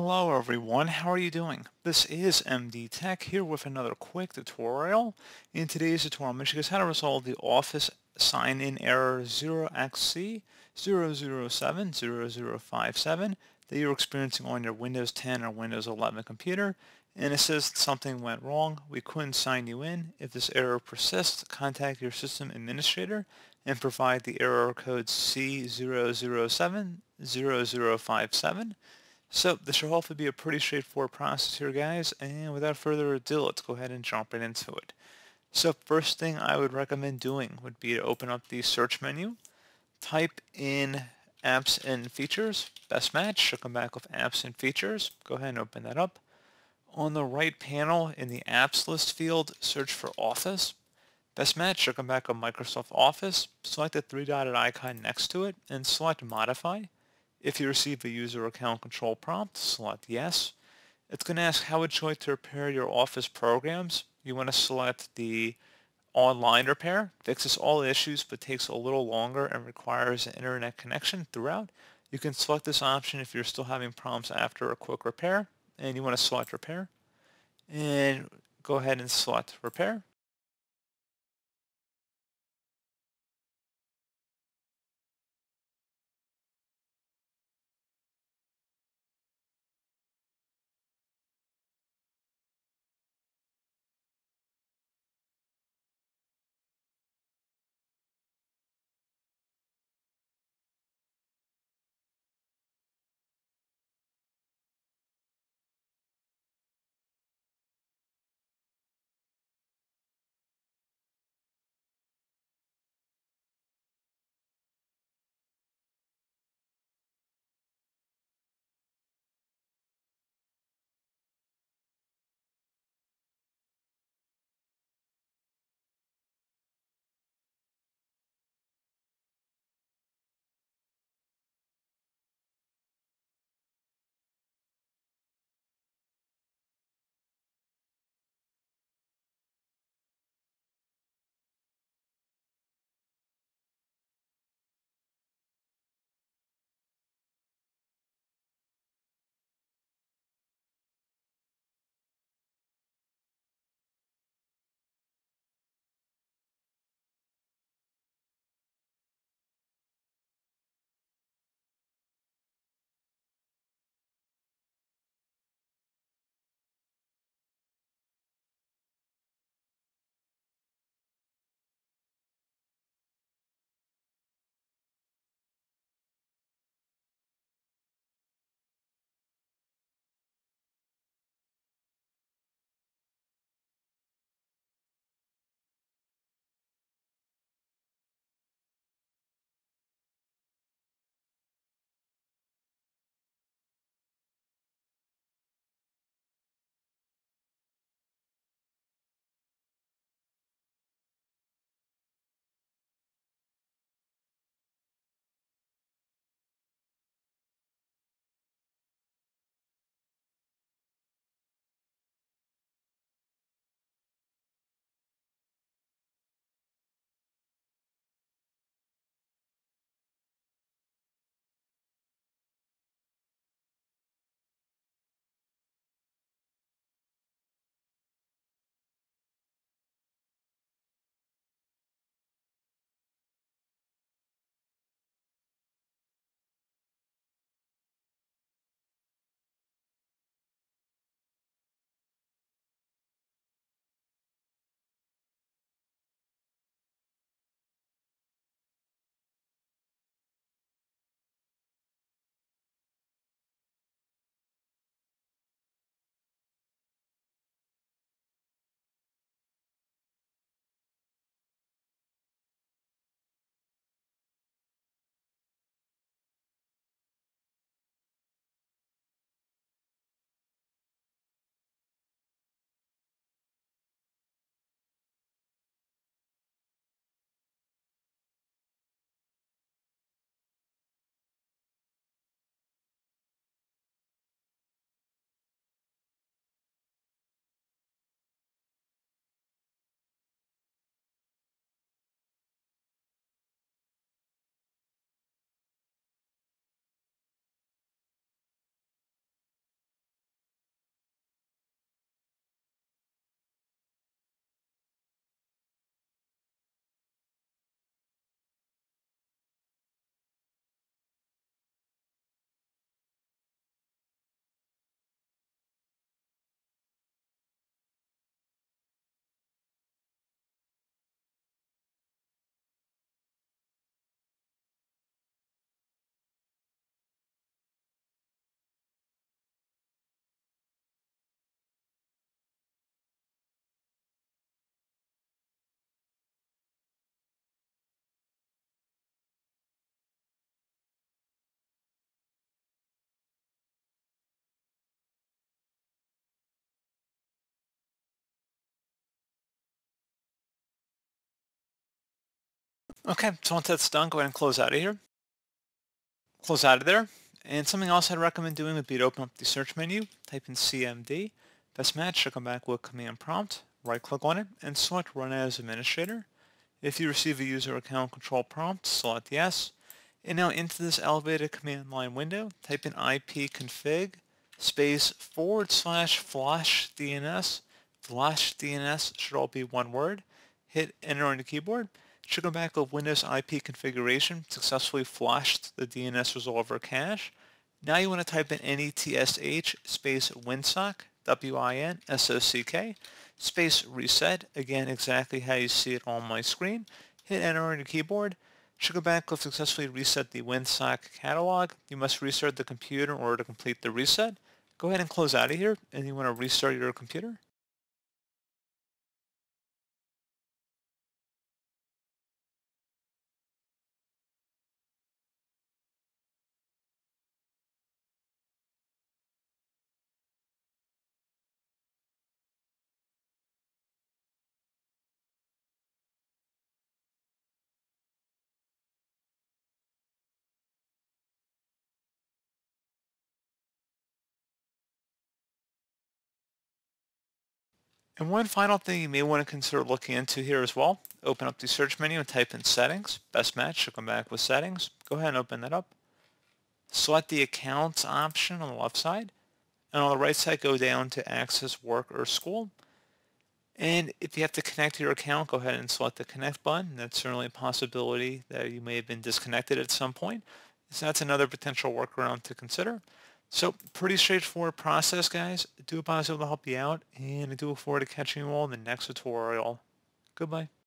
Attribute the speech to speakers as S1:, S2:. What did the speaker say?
S1: Hello everyone, how are you doing? This is MD Tech here with another quick tutorial. In today's tutorial, I'm going how to resolve the Office sign-in error 0xC0070057 that you're experiencing on your Windows 10 or Windows 11 computer. And it says something went wrong, we couldn't sign you in. If this error persists, contact your system administrator and provide the error code C0070057. So this should hopefully be a pretty straightforward process here guys and without further ado let's go ahead and jump right into it. So first thing I would recommend doing would be to open up the search menu, type in apps and features, best match, should come back with apps and features, go ahead and open that up. On the right panel in the apps list field search for Office, best match should come back with Microsoft Office, select the three dotted icon next to it and select modify. If you receive a user account control prompt, select yes. It's going to ask how would you like to repair your Office programs. You want to select the online repair. Fixes all issues but takes a little longer and requires an internet connection throughout. You can select this option if you're still having problems after a quick repair and you want to select repair. And go ahead and select repair. Okay, so once that's done, go ahead and close out of here. Close out of there. And something else I'd recommend doing would be to open up the search menu, type in CMD. Best match should come back with command prompt. Right click on it and select run as administrator. If you receive a user account control prompt, select yes. And now into this elevated command line window, type in ipconfig space forward slash flush DNS. Flush DNS should all be one word. Hit enter on the keyboard. Back with Windows IP configuration, successfully flushed the DNS resolver cache. Now you want to type in netsh space winsock, W-I-N-S-O-C-K, space reset, again exactly how you see it on my screen. Hit enter on your keyboard. Should go back and successfully reset the WinSock catalog. You must restart the computer in order to complete the reset. Go ahead and close out of here and you want to restart your computer. And one final thing you may want to consider looking into here as well, open up the search menu and type in settings. Best match should come back with settings. Go ahead and open that up. Select the accounts option on the left side. And on the right side, go down to access work or school. And if you have to connect to your account, go ahead and select the connect button. That's certainly a possibility that you may have been disconnected at some point. So that's another potential workaround to consider. So pretty straightforward process, guys. I do hope I was able to help you out, and I do look forward to catching you all in the next tutorial. Goodbye.